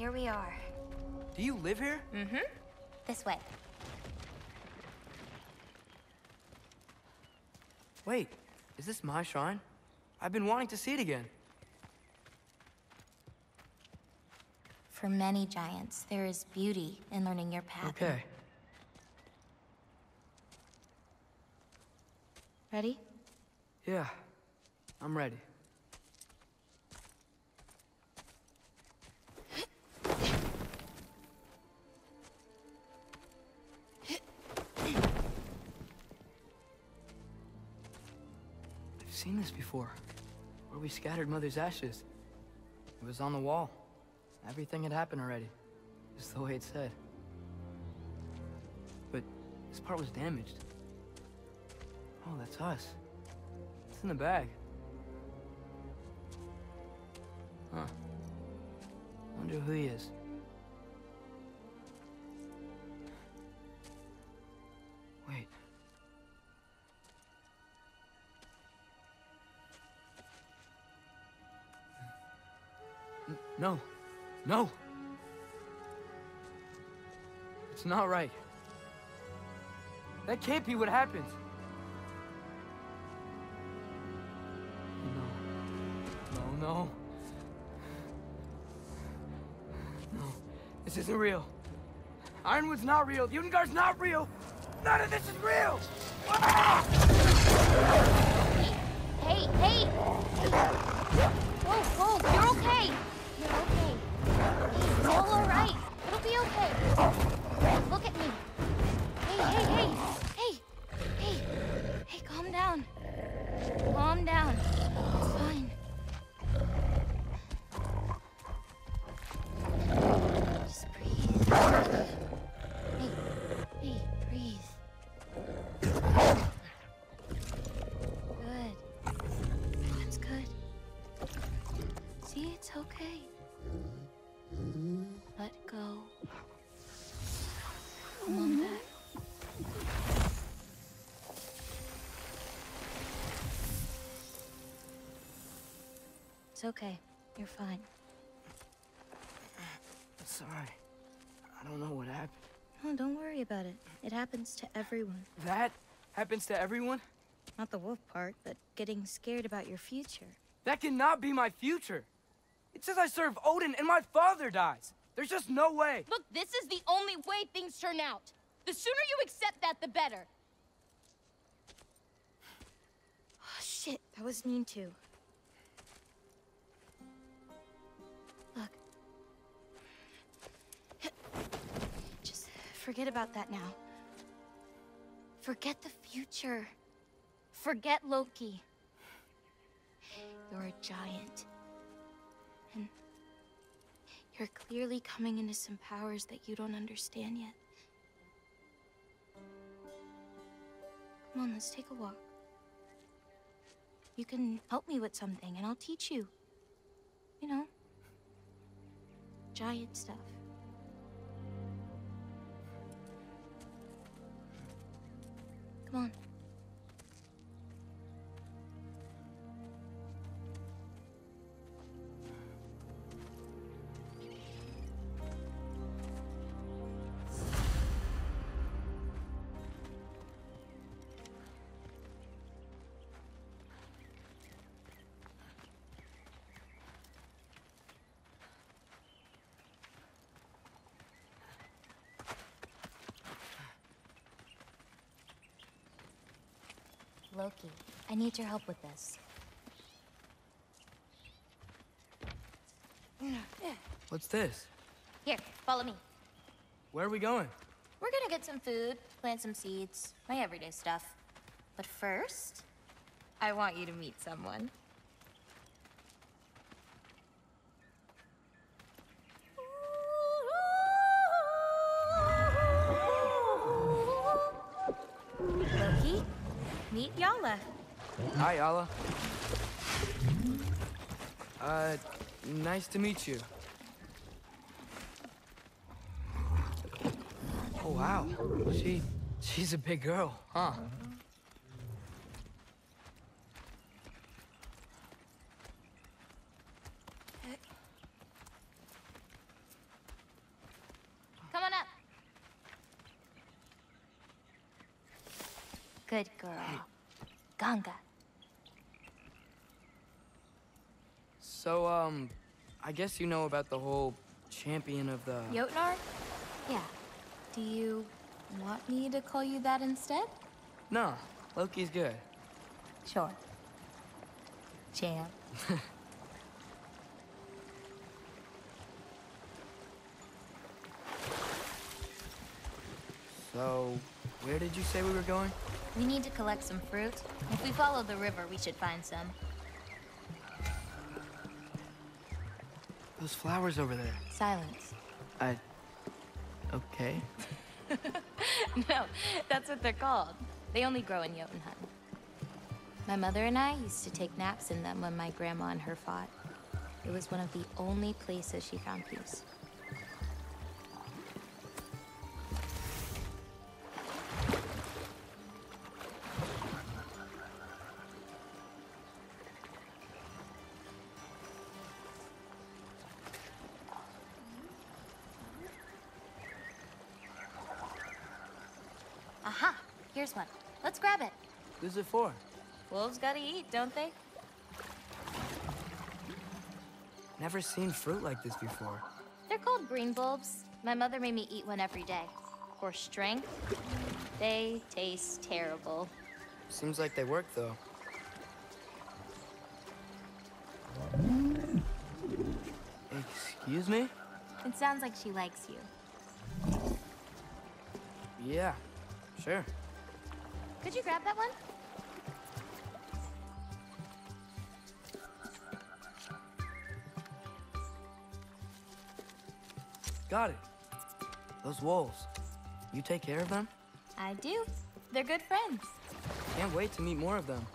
here we are. Do you live here? Mm-hmm. This way. Wait, is this my shrine? I've been wanting to see it again. For many giants, there is beauty in learning your path. Okay. Ready? Yeah, I'm ready. Where we scattered Mother's ashes. It was on the wall. Everything had happened already. Just the way it said. But this part was damaged. Oh, that's us. It's in the bag. Huh. Wonder who he is. No. No! It's not right. That can't be what happened. No. No, no. No. This isn't real. Ironwood's not real. Ungar's not real. None of this is real! Ah! Hey, hey! Whoa, whoa, you're okay! Alright. It'll be okay. Look at me. Hey, hey, hey! Hey! Hey! Hey, calm down. Calm down. It's okay. You're fine. Sorry. I don't know what happened. Oh, don't worry about it. It happens to everyone. That happens to everyone? Not the wolf part, but getting scared about your future. That cannot be my future. It says I serve Odin and my father dies. There's just no way. Look, this is the only way things turn out. The sooner you accept that, the better. Oh, shit. That was mean too. Forget about that now. Forget the future. Forget Loki. You're a giant. And you're clearly coming into some powers that you don't understand yet. Come on, let's take a walk. You can help me with something, and I'll teach you. You know, giant stuff. Come on. Loki, I need your help with this. What's this? Here, follow me. Where are we going? We're gonna get some food, plant some seeds, my everyday stuff. But first, I want you to meet someone. Hi, Yala. Uh, nice to meet you. Oh, wow. She... she's a big girl, huh? Come on up. Good girl. Ganga. So, um, I guess you know about the whole champion of the... Jotnar? Yeah. Do you want me to call you that instead? No, Loki's good. Sure. Champ. So, where did you say we were going? We need to collect some fruit. If we follow the river, we should find some. Those flowers over there. Silence. I... Okay. no, that's what they're called. They only grow in Jotunheim. My mother and I used to take naps in them when my grandma and her fought. It was one of the only places she found peace. Who's it for? Wolves gotta eat, don't they? Never seen fruit like this before. They're called green bulbs. My mother made me eat one every day. For strength, they taste terrible. Seems like they work, though. Excuse me? It sounds like she likes you. Yeah, sure. Could you grab that one? Got it. Those wolves. You take care of them? I do. They're good friends. Can't wait to meet more of them.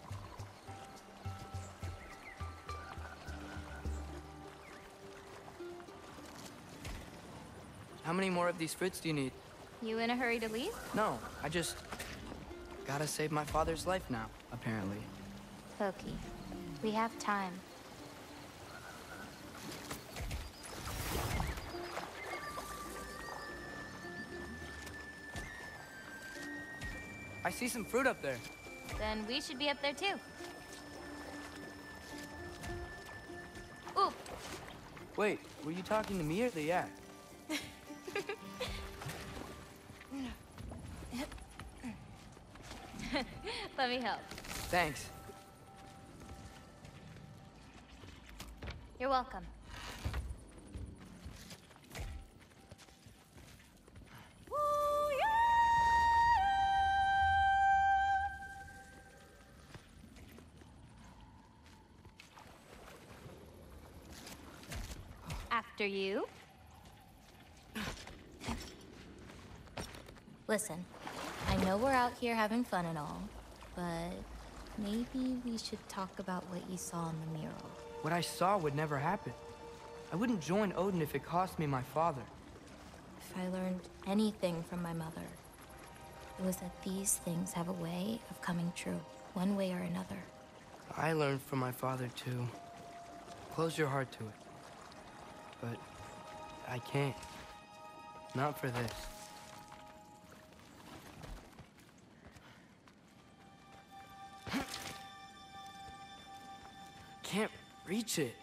How many more of these fruits do you need? You in a hurry to leave? No, I just... Gotta save my father's life now, apparently. Loki, we have time. I see some fruit up there. Then we should be up there too. Ooh, Wait, were you talking to me or the yak? let me help. Thanks. You're welcome. After you. Listen, I know we're out here having fun and all, but maybe we should talk about what you saw in the mural. What I saw would never happen. I wouldn't join Odin if it cost me my father. If I learned anything from my mother, it was that these things have a way of coming true, one way or another. I learned from my father too. Close your heart to it. But I can't. Not for this. Can't reach it.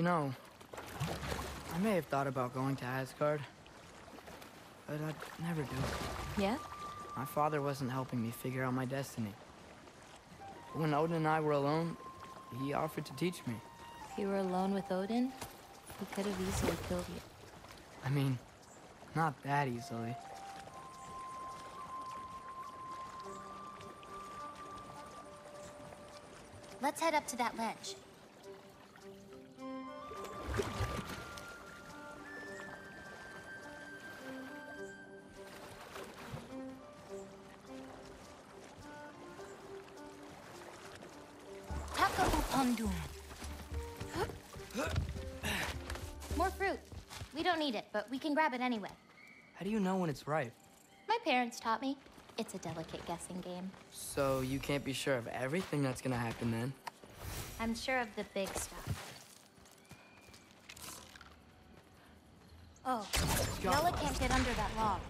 You know, I may have thought about going to Asgard, but I'd never do it. Yeah? My father wasn't helping me figure out my destiny. When Odin and I were alone, he offered to teach me. If you were alone with Odin, he could have easily killed you. I mean, not that easily. Let's head up to that ledge. Need it, but we can grab it anyway. How do you know when it's ripe? My parents taught me. It's a delicate guessing game. So you can't be sure of everything that's gonna happen then? I'm sure of the big stuff. Oh, go. Bella can't get under that log.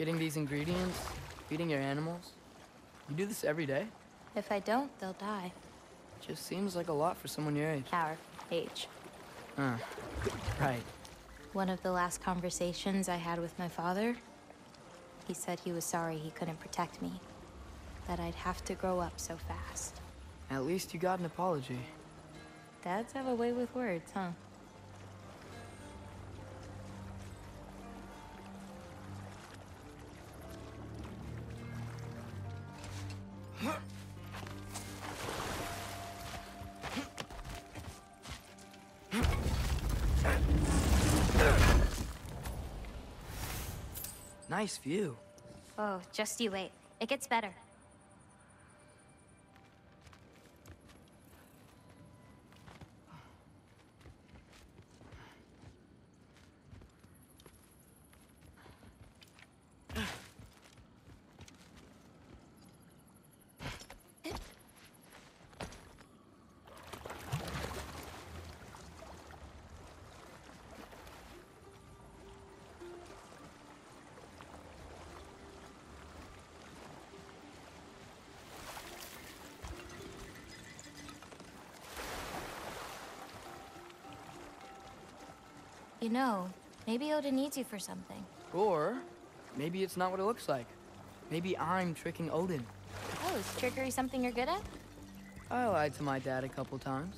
Getting these ingredients, feeding your animals. You do this every day? If I don't, they'll die. Just seems like a lot for someone your age. Our age. Huh. Right. One of the last conversations I had with my father, he said he was sorry he couldn't protect me. That I'd have to grow up so fast. At least you got an apology. Dads have a way with words, huh? Nice view. Oh, just you wait. It gets better. You know, maybe Odin needs you for something. Or maybe it's not what it looks like. Maybe I'm tricking Odin. Oh, is trickery something you're good at? I lied to my dad a couple times.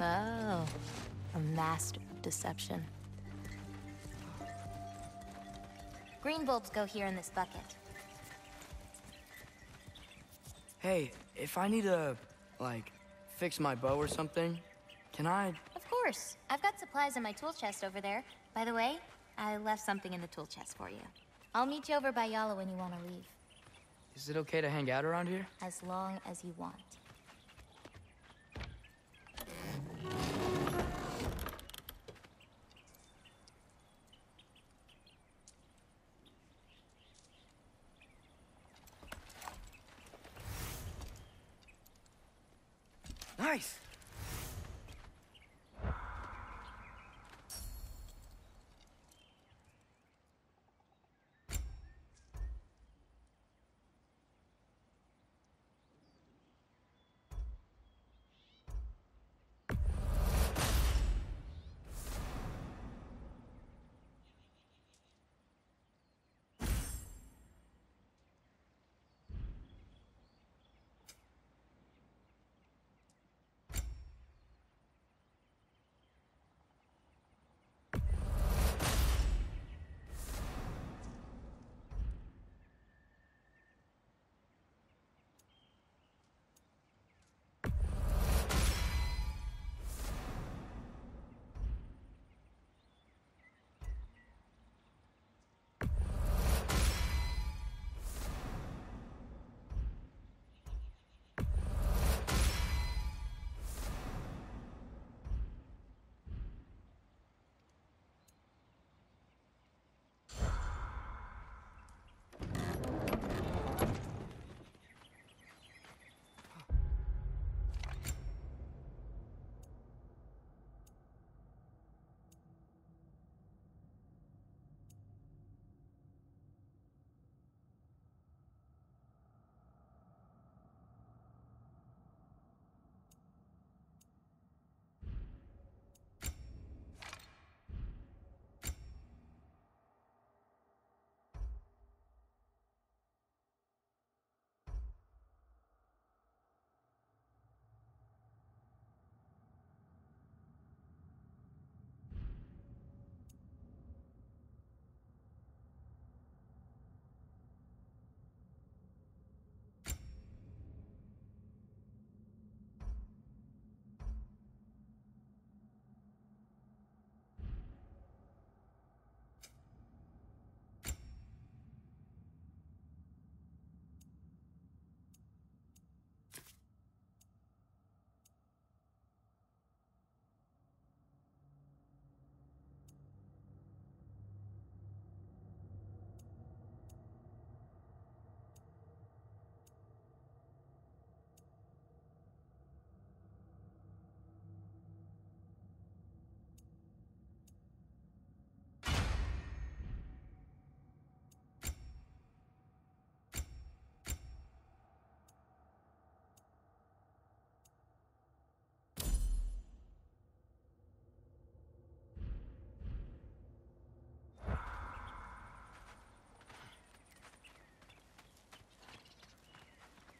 Oh, a master of deception. Green bulbs go here in this bucket. Hey, if I need to, like, fix my bow or something, can I? Course. I've got supplies in my tool chest over there. By the way, I left something in the tool chest for you. I'll meet you over by Yala when you want to leave. Is it okay to hang out around here? As long as you want.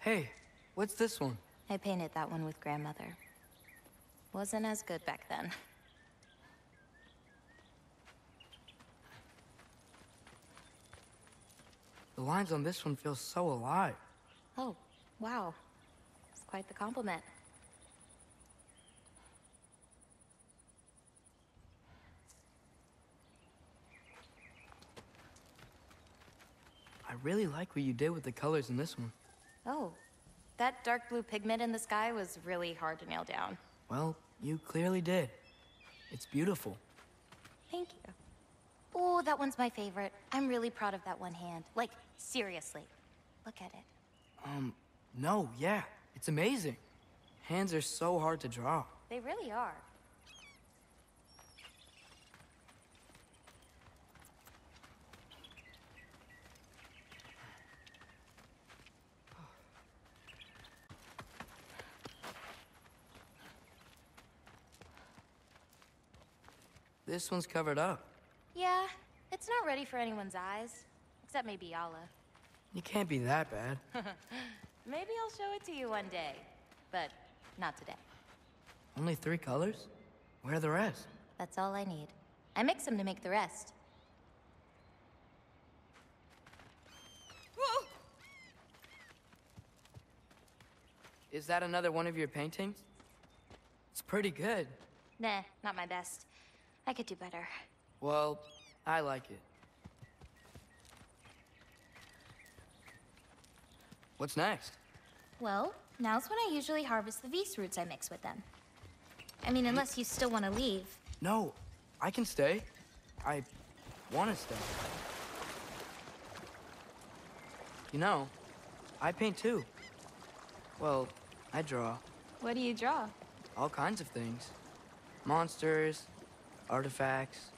Hey, what's this one? I painted that one with grandmother. Wasn't as good back then. The lines on this one feel so alive. Oh, wow. It's quite the compliment. I really like what you did with the colors in this one. Oh, that dark blue pigment in the sky was really hard to nail down. Well, you clearly did. It's beautiful. Thank you. Oh, that one's my favorite. I'm really proud of that one hand. Like, seriously. Look at it. Um, no, yeah, it's amazing. Hands are so hard to draw. They really are. This one's covered up. Yeah, it's not ready for anyone's eyes. Except maybe Yala. You can't be that bad. Maybe I'll show it to you one day. But not today. Only three colors? Where are the rest? That's all I need. I mix them to make the rest. Whoa! Is that another one of your paintings? It's pretty good. Nah, not my best. I could do better. Well, I like it. What's next? Well, now's when I usually harvest the Vis roots I mix with them. I mean, unless you still want to leave. No, I can stay. I want to stay. You know, I paint too. Well, I draw What do you draw? all kinds of things. Monsters, artifacts,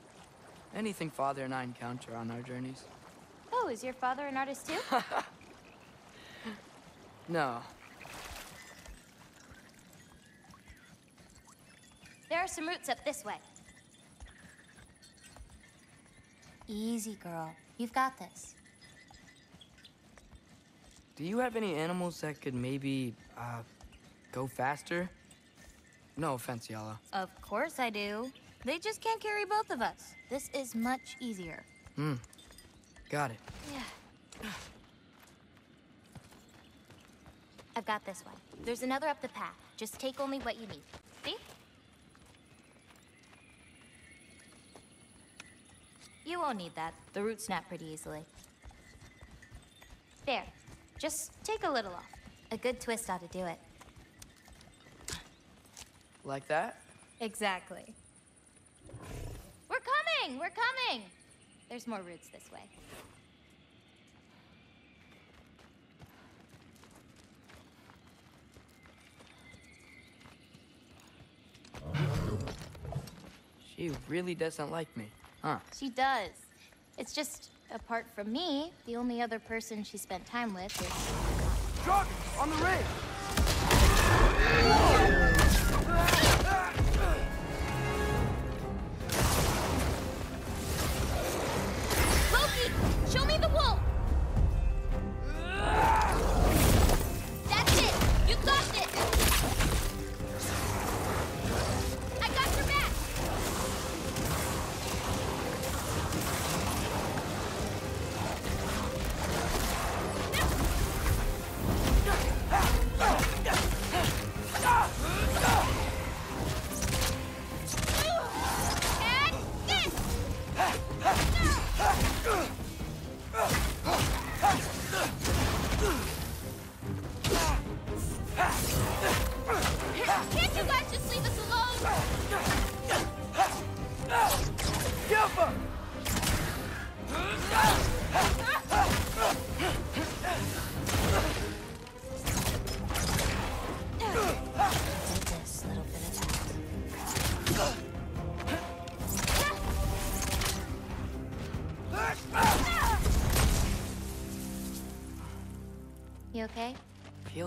anything Father and I encounter on our journeys. Oh, is your father an artist too? No, there are some roots up this way. Easy, girl. You've got this. do you have any animals that could maybe, uh, go faster? No offense, Yala. Of course I do. They just can't carry both of us. This is much easier. Hmm, got it. Yeah. I've got this one. There's another up the path. Just take only what you need. See? You won't need that. The roots snap pretty easily. There. Just take a little off. A good twist ought to do it. Like that? Exactly. We're coming! We're coming! There's more roots this way. She really doesn't like me, huh? She does. It's just, apart from me, the only other person she spent time with is. Truck! On the rig!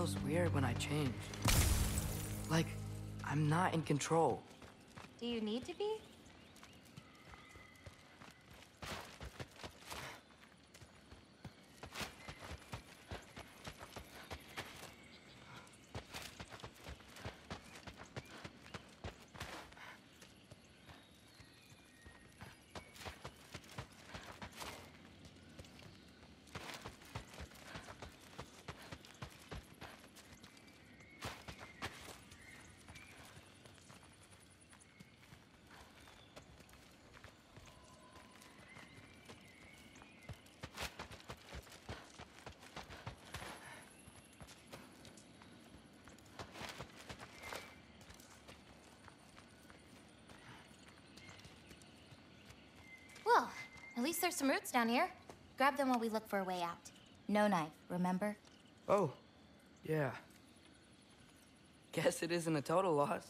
Feels weird when I change. Like, I'm not in control. Do you need to be? Least there's some roots down here. Grab them while we look for a way out. No knife, remember? Oh, yeah. Guess it isn't a total loss.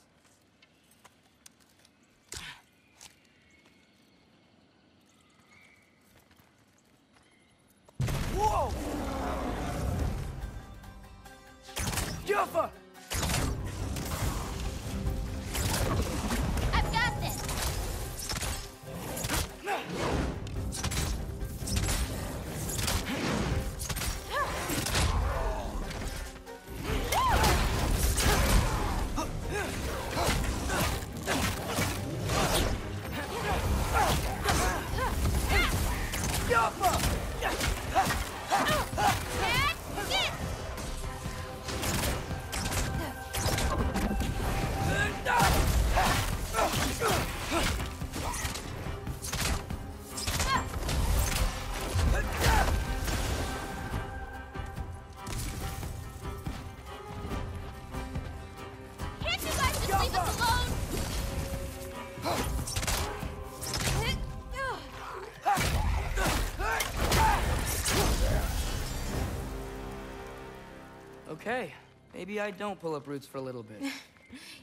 Maybe I don't pull up roots for a little bit.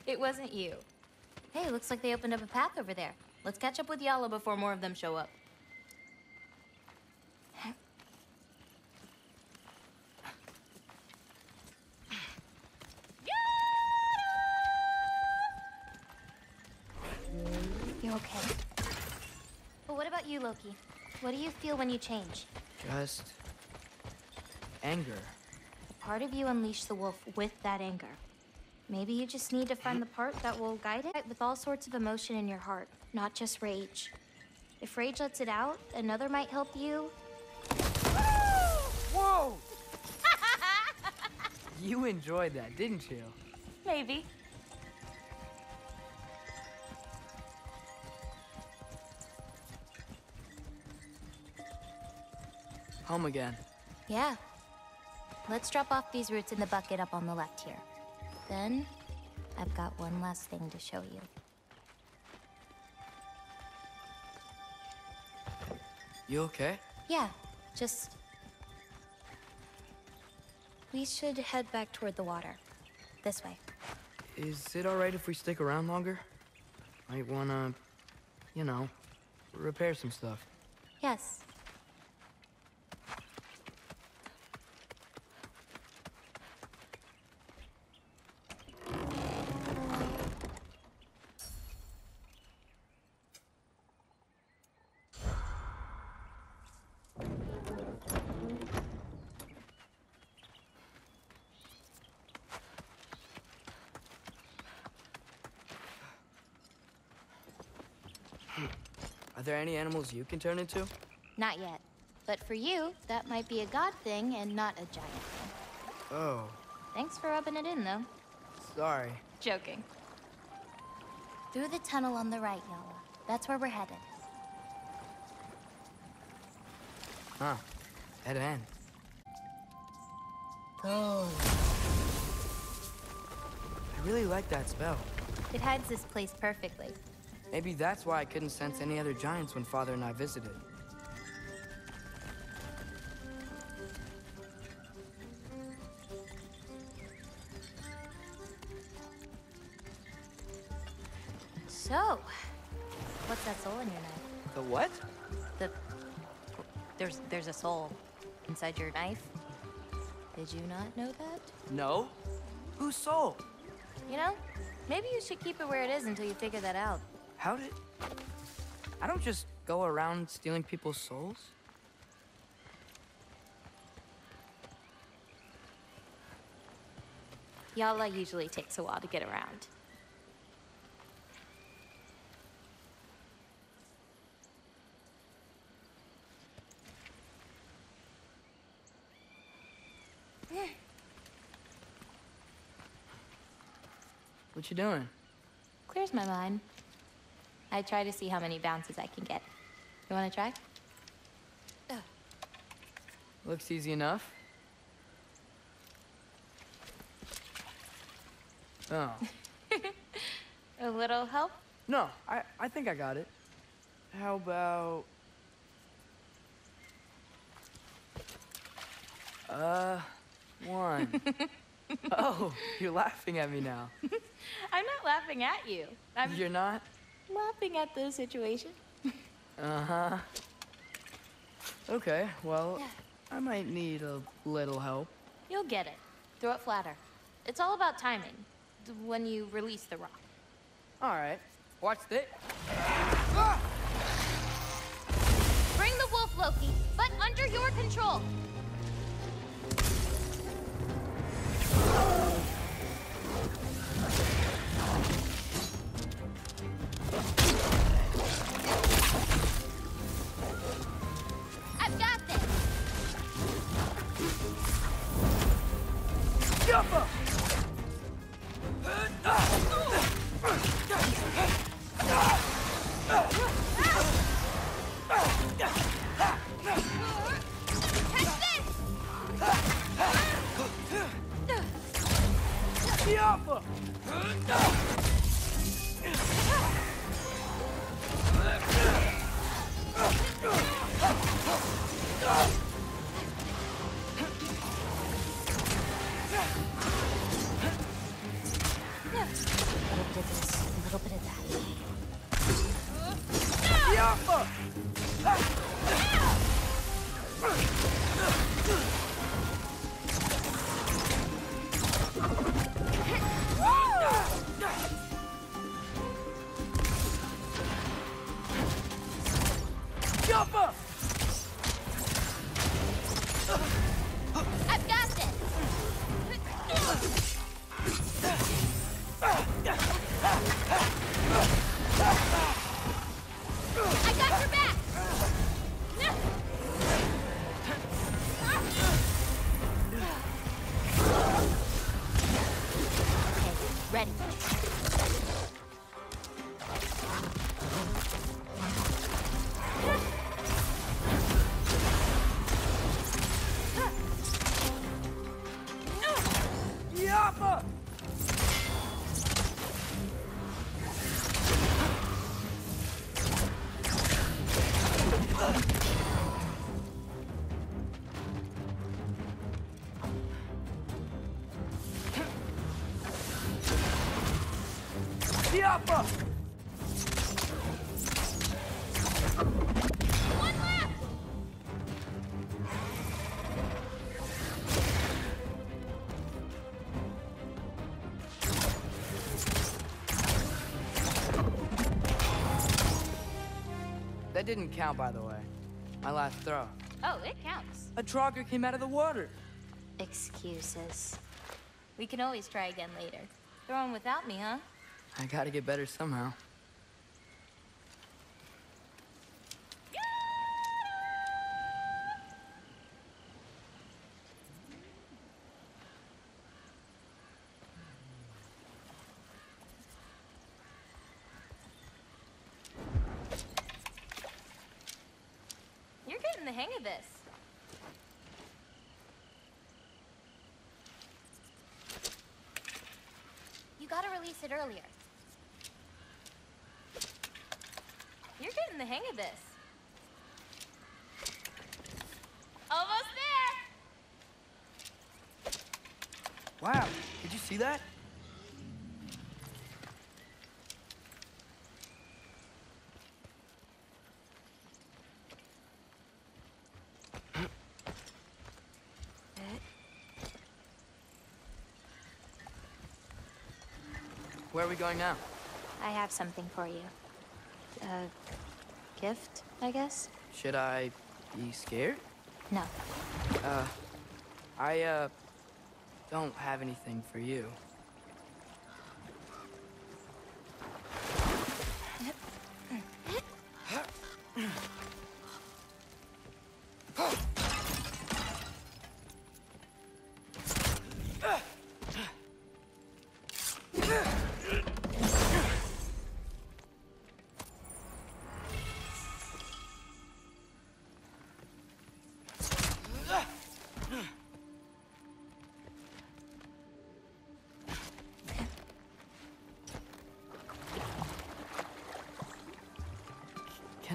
It wasn't you. Hey, looks like they opened up a path over there. Let's catch up with Yala before more of them show up. You're okay. But what about you, Loki? What do you feel when you change? Just... anger. Part of you unleashed the wolf with that anger. Maybe you just need to find the part that will guide it with all sorts of emotion in your heart, not just rage. If rage lets it out, another might help you. Whoa! you enjoyed that, didn't you? Maybe. Home again. Yeah. Let's drop off these roots in the bucket up on the left here. Then, I've got one last thing to show you. You okay? Yeah, just. We should head back toward the water. This way. Is it alright if we stick around longer? Might wanna, you know, repair some stuff. Yes. There any animals you can turn into? Not yet. But for you, that might be a god thing and not a giant thing. Oh, Thanks for rubbing it in, though. sorry. Joking. Through the tunnel on the right, Yala. That's where we're headed. Huh. Dead end. Oh. I really like that spell. It hides this place perfectly. Maybe that's why I couldn't sense any other giants when Father and I visited. So, what's that soul in your knife? The what? The there's there's a soul inside your knife. Did you not know that? No? Whose soul? You know, maybe you should keep it where it is until you figure that out. How did... I don't just go around stealing people's souls. Yala usually takes a while to get around. What you doing? Clears my mind. I try to see how many bounces I can get. You want to try? Looks easy enough. Oh. A little help? No, I, I think I got it. How about... Uh, one. oh, you're laughing at me now. I'm not laughing at you. I'm... You're not? Laughing at the situation. Uh-huh. Okay, well, I might need a little help. You'll get it. Throw it flatter. It's all about timing. When you release the rock. All right. Watch this. Bring the wolf, Loki, but under your control. I've got this. Jumper! That didn't count, by the way. My last throw. Oh, it counts. A Trogger came out of the water. Excuses. We can always try again later. Throw one without me, huh? I gotta get better somehow. You're getting the hang of this. You gotta release it earlier. You're getting the hang of this. Almost there! Wow, did you see that? Where are we going now? I have something for you. A gift, I guess? Should I be scared? No. Uh, I, uh, don't have anything for you.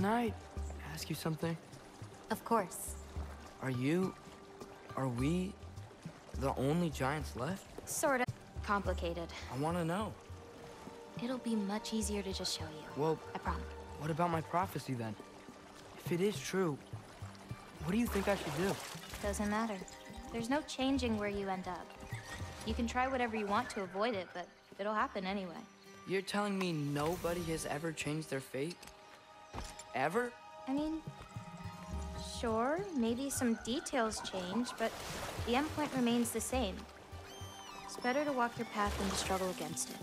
I ask you something? Of course. Are you... Are we the only giants left? Sort of complicated. I want to know. It'll be much easier to just show you. Well, I promise. what about my prophecy then? If it is true, what do you think I should do? Doesn't matter. There's no changing where you end up. You can try whatever you want to avoid it, but it'll happen anyway. You're telling me nobody has ever changed their fate? Ever? I mean, sure, maybe some details change, but the endpoint remains the same. It's better to walk your path than to struggle against it.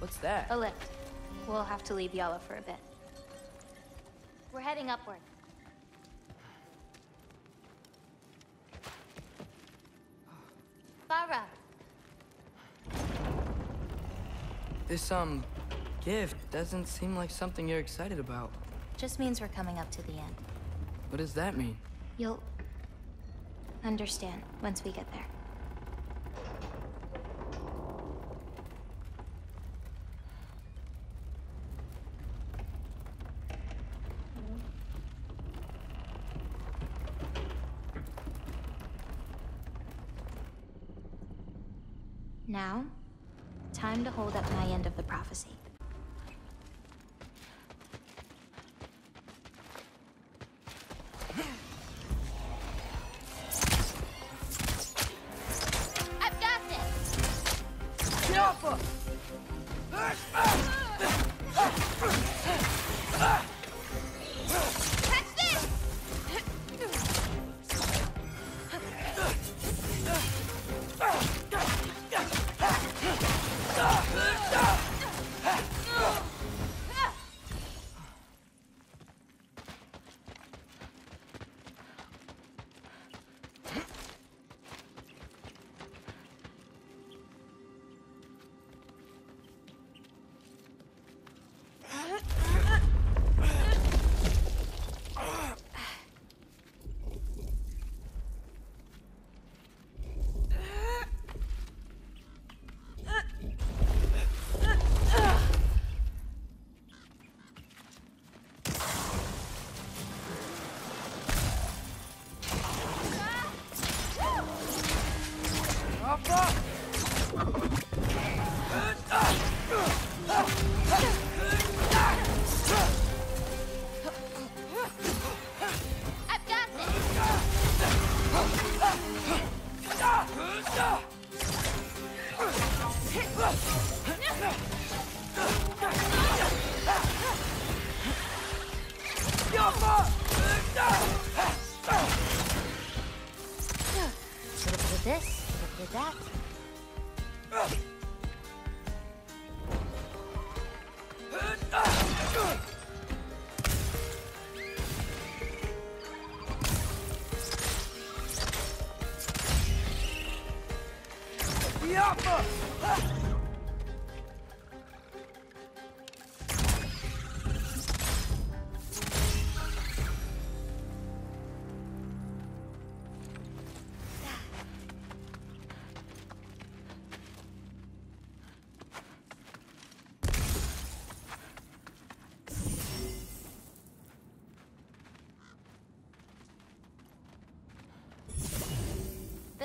What's that? A lift. We'll have to leave Yala for a bit. We're heading upward. Farah! This, um, gift doesn't seem like something you're excited about. Just means we're coming up to the end. What does that mean? You'll understand once we get there.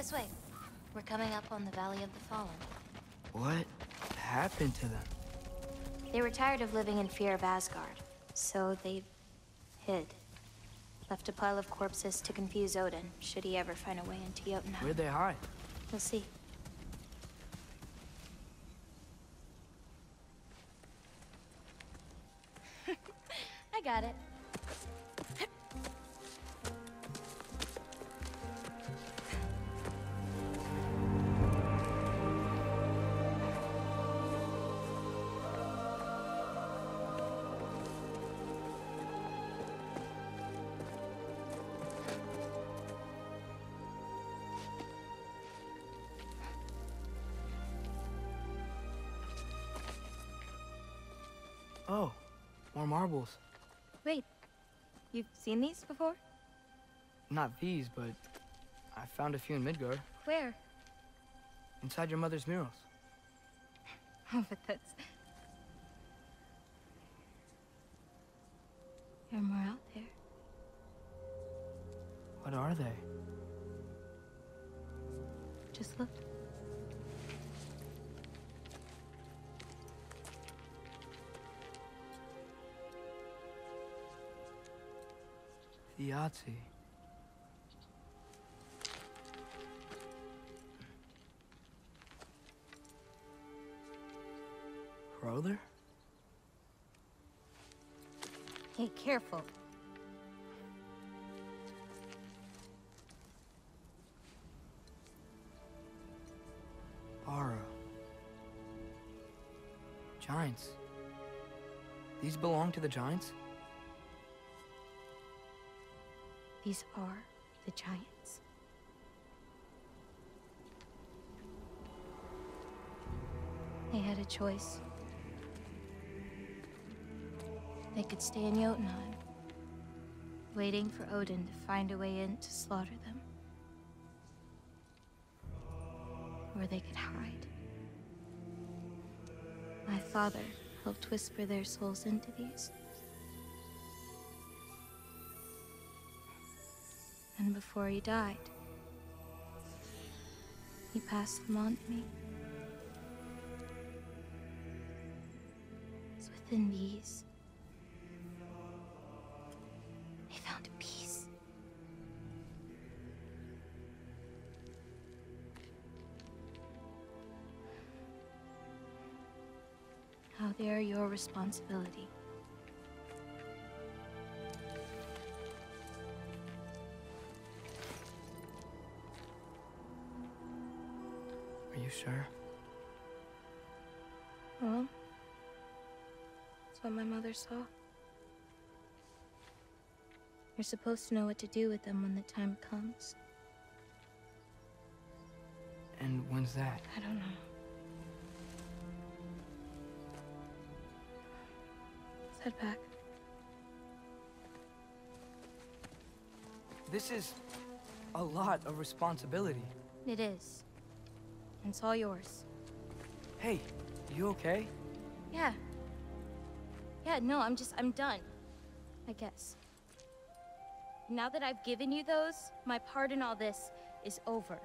This way. We're coming up on the Valley of the Fallen. What happened to them? They were tired of living in fear of Asgard, so they hid. Left a pile of corpses to confuse Odin, should he ever find a way into Jotunheim. Where'd they hide? We'll see. Oh, more marbles. Wait, You've seen these before? Not these, but I found a few in Midgard, Where? inside your mother's murals. Oh, but that's... There are more out there. What are they? Just look. Yahtzee. Brother? Hey, careful. Ara. Giants. These belong to the Giants? These are the giants. They had a choice. They could stay in Jotunheim, waiting for Odin to find a way in to slaughter them. Or they could hide. My father helped whisper their souls into these. Before he died, he passed them on to me. It's within these. They found peace. Now they are your responsibility. Sure? Well, that's what my mother saw. You're supposed to know what to do with them when the time comes. And when's that? I don't know. Let's head back. This is a lot of responsibility. It is. And it's all yours. Hey, you okay? Yeah. Yeah, no, I'm just, I'm done. I guess. Now that I've given you those, my part in all this is over.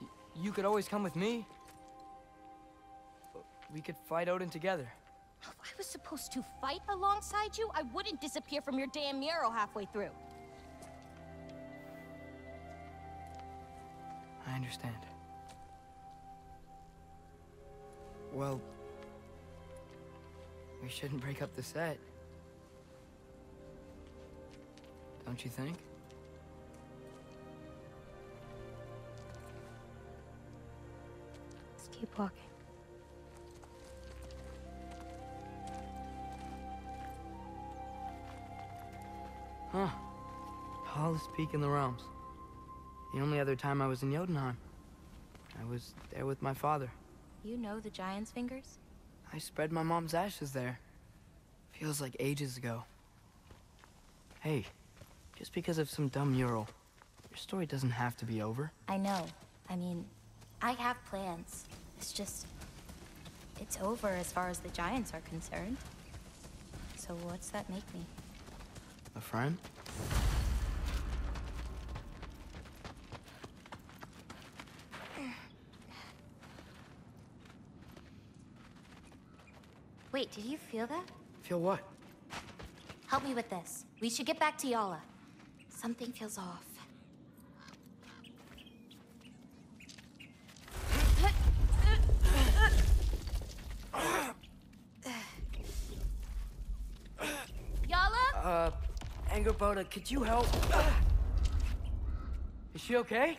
Y- you could always come with me. We could fight Odin together. If I was supposed to fight alongside you, I wouldn't disappear from your damn mural halfway through. I understand. Well, we shouldn't break up the set. Don't you think? Let's keep walking. Huh. Tallest peak in the realms. The only other time I was in Jotunheim. I was there with my father. You know the giant's fingers? I spread my mom's ashes there. Feels like ages ago. Hey, just because of some dumb mural, your story doesn't have to be over. I know. I mean, I have plans. It's just. It's over as far as the giants are concerned. So what's that make me? A friend? Did you feel that? Feel what? Help me with this. We should get back to Yala. Something feels off. Yala? Uh, Angrboda, could you help? Is she okay?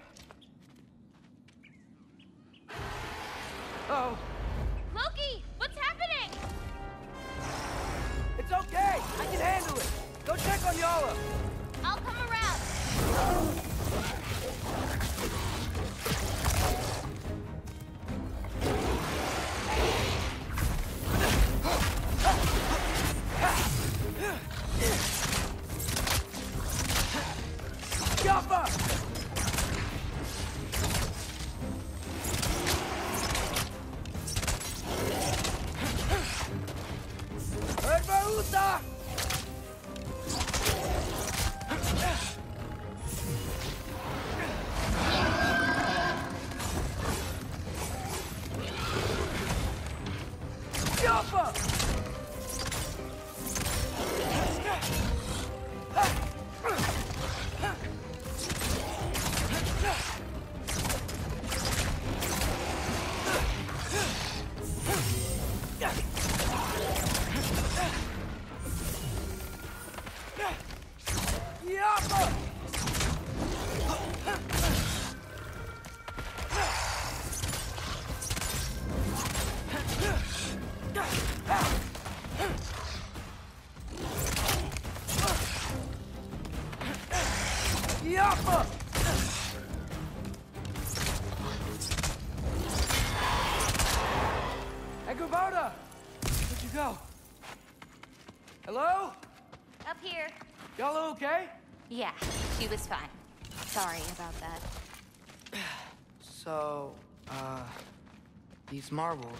These marbles,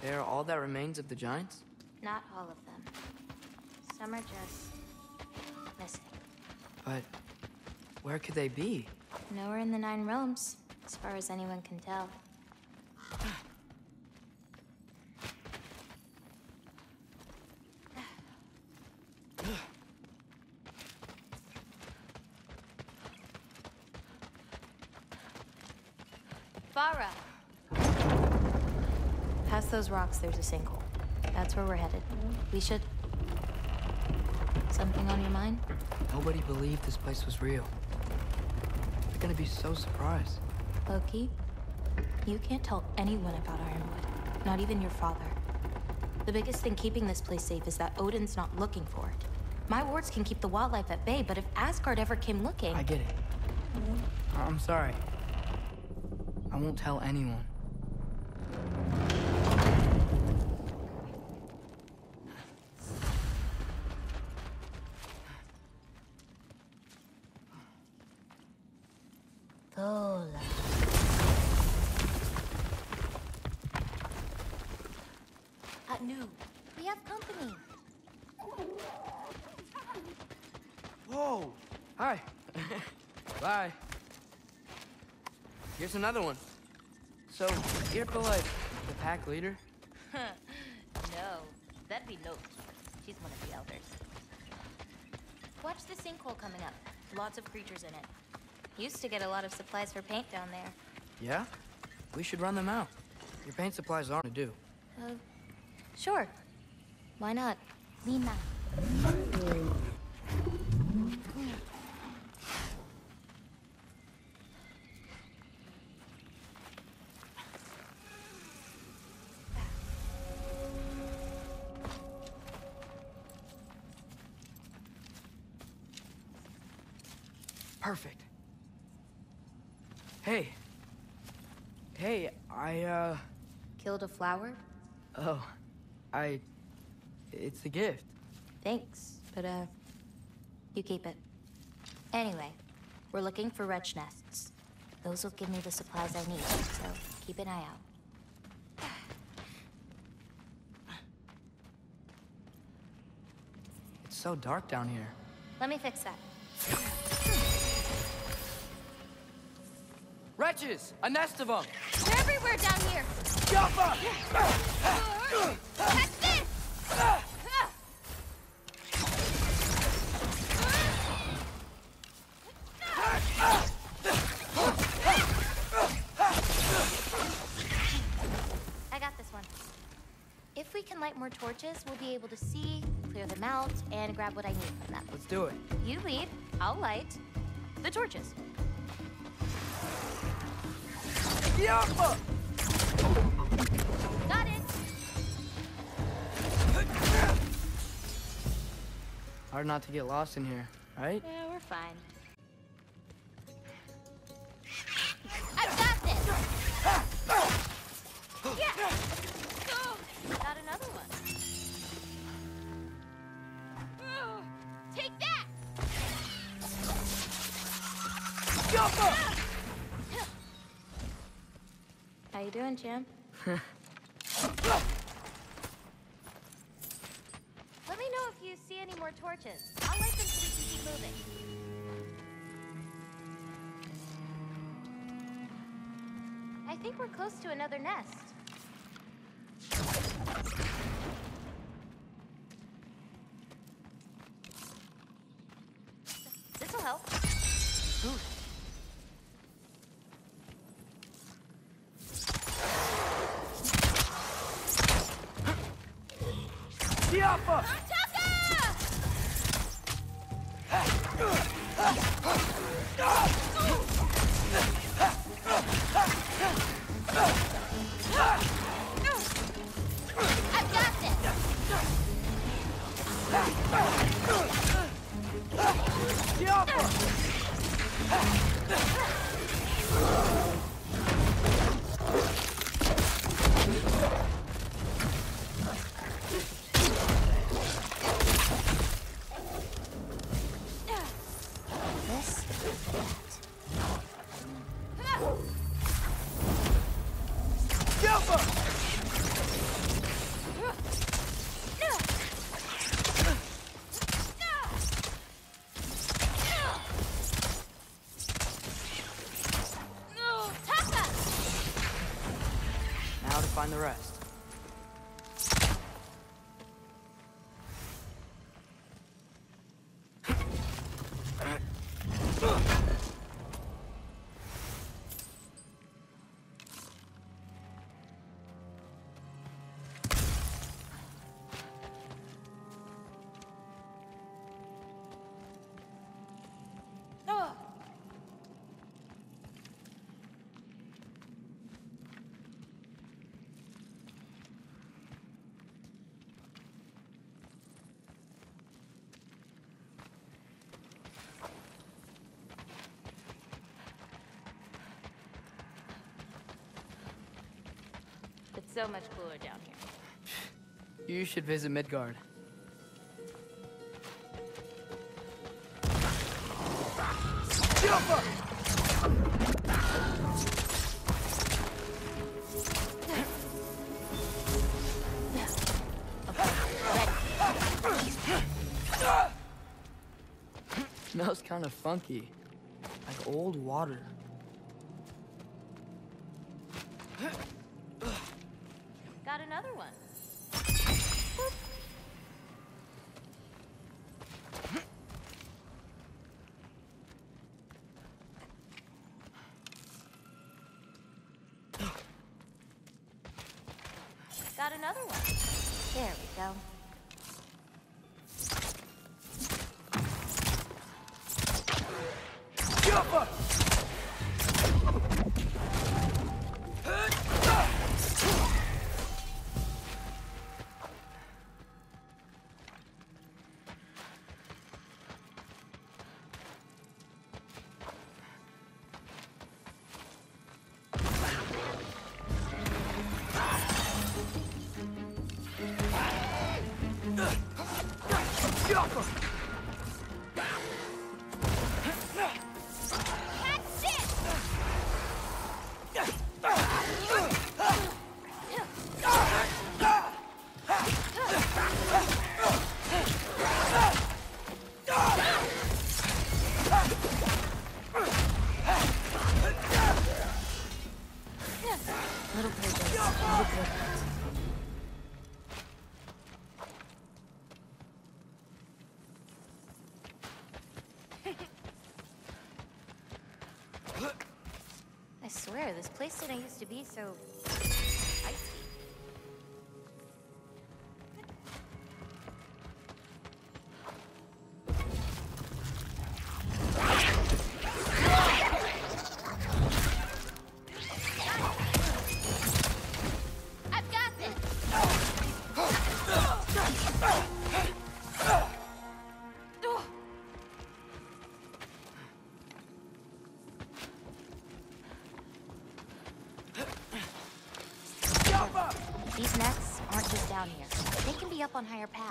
they're all that remains of the Giants? Not all of them. Some are just missing. But where could they be? Nowhere in the Nine Realms, as far as anyone can tell. Farah! Past those rocks, there's a sinkhole. That's where we're headed. We should... Something on your mind? Nobody believed this place was real. They're gonna be so surprised. Loki, you can't tell anyone about Ironwood, not even your father. The biggest thing keeping this place safe is that Odin's not looking for it. My wards can keep the wildlife at bay, but if Asgard ever came looking... I get it. Mm-hmm. I'm sorry. I won't tell anyone. Thola. Anu, we have company. Whoa! Hi. Bye. Here's another one. So, you're like the pack leader? No, that'd be Note. She's one of the elders. Watch the sinkhole coming up. Lots of creatures in it. Used to get a lot of supplies for paint down there. Yeah? We should run them out. Your paint supplies aren't to do. Uh, sure. Why not? Lina. Perfect. Hey. Hey, I, uh... Killed a flower? Oh. I... It's a gift. Thanks, but uh, you keep it. Anyway, we're looking for wretch nests. Those will give me the supplies I need, so keep an eye out. It's so dark down here. Let me fix that. Wretches! A nest of them! They're everywhere down here. Jumper! Catch this! I got this one. If we can light more torches, we'll be able to see, clear them out, and grab what I need from them. Let's do it. You lead, I'll light the torches. Jumper! Got it! Hard not to get lost in here, right? find the rest. So much cooler down here. You should visit Midgard. Smells kind of funky, like old water. this place didn't used to be so higher power.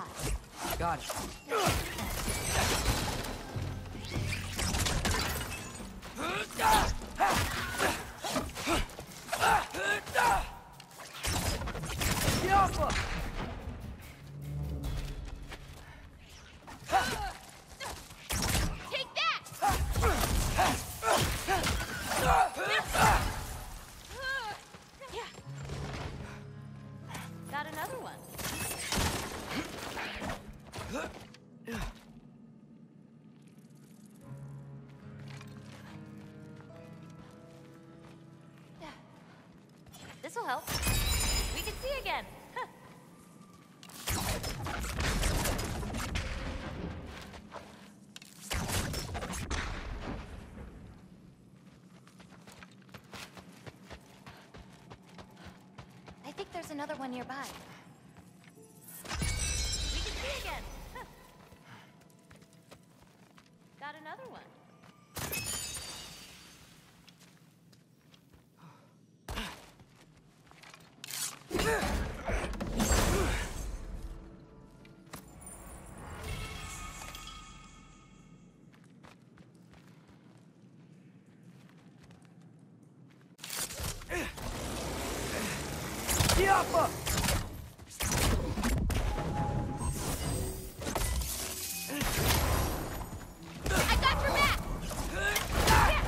Help. We can see again. I think there's another one nearby. Tiapa! I got your back! Catch!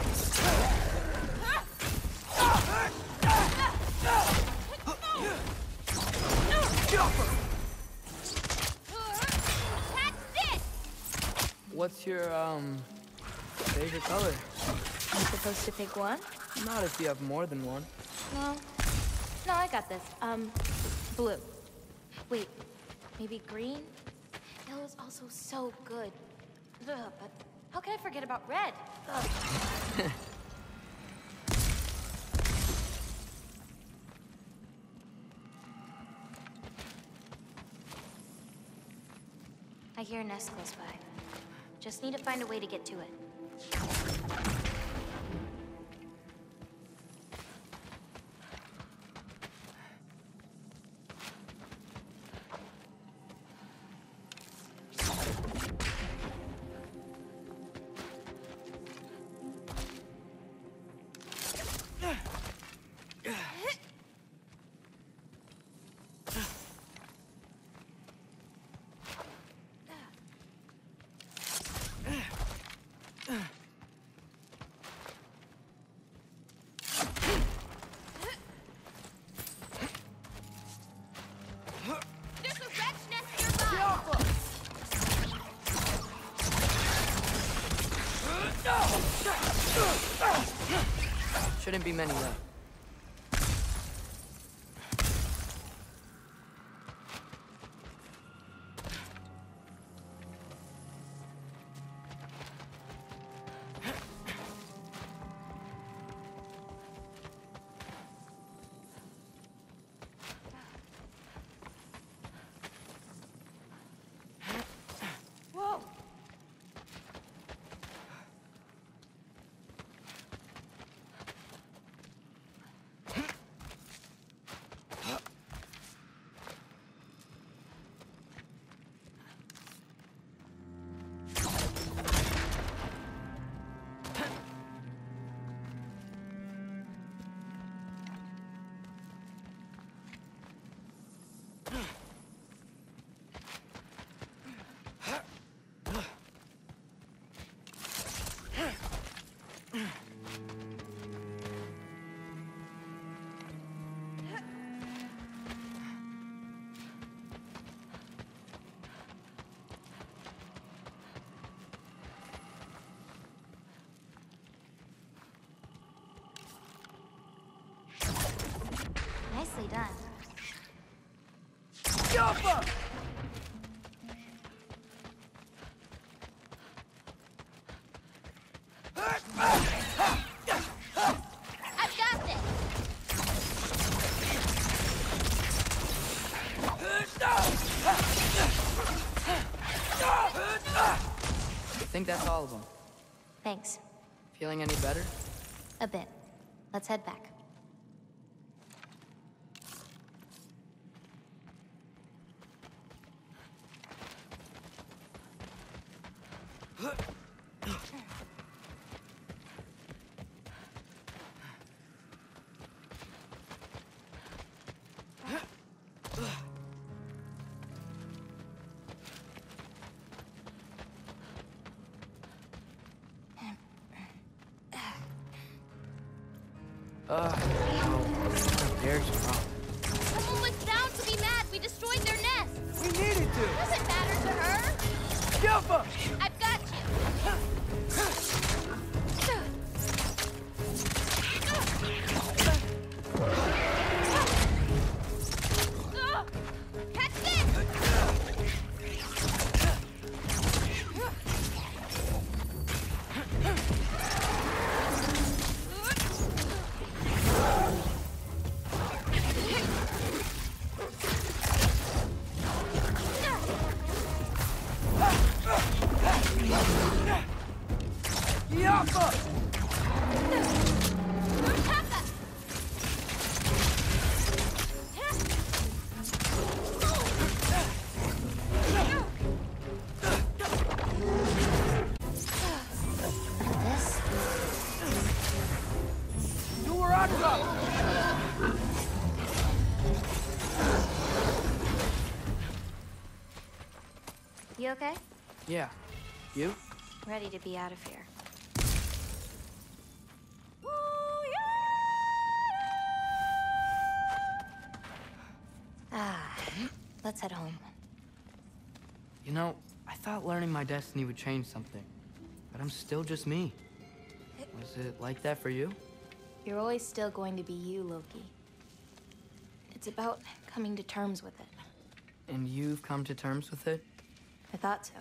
What's your, um, favorite color? I'm supposed to pick one? Not if you have more than one. No. No, I got this. Um, blue. Wait, maybe green? Yellow's also so good. Ugh, but how can I forget about red? I hear a nest close by. Just need to find a way to get to it. Be many left. Nicely done. Tiapa! I've got this! I think that's all of them. Thanks. Feeling any better? A bit. Let's head back. Ugh, no. Derek's wrong. Someone was bound to be mad we destroyed their nest! We needed to! Doesn't matter to her! Tiapa! I've Ready to be out of here. Ah, let's head home. You know, I thought learning my destiny would change something. But I'm still just me. Was it like that for you? You're always still going to be you, Loki. It's about coming to terms with it. And you've come to terms with it? I thought so.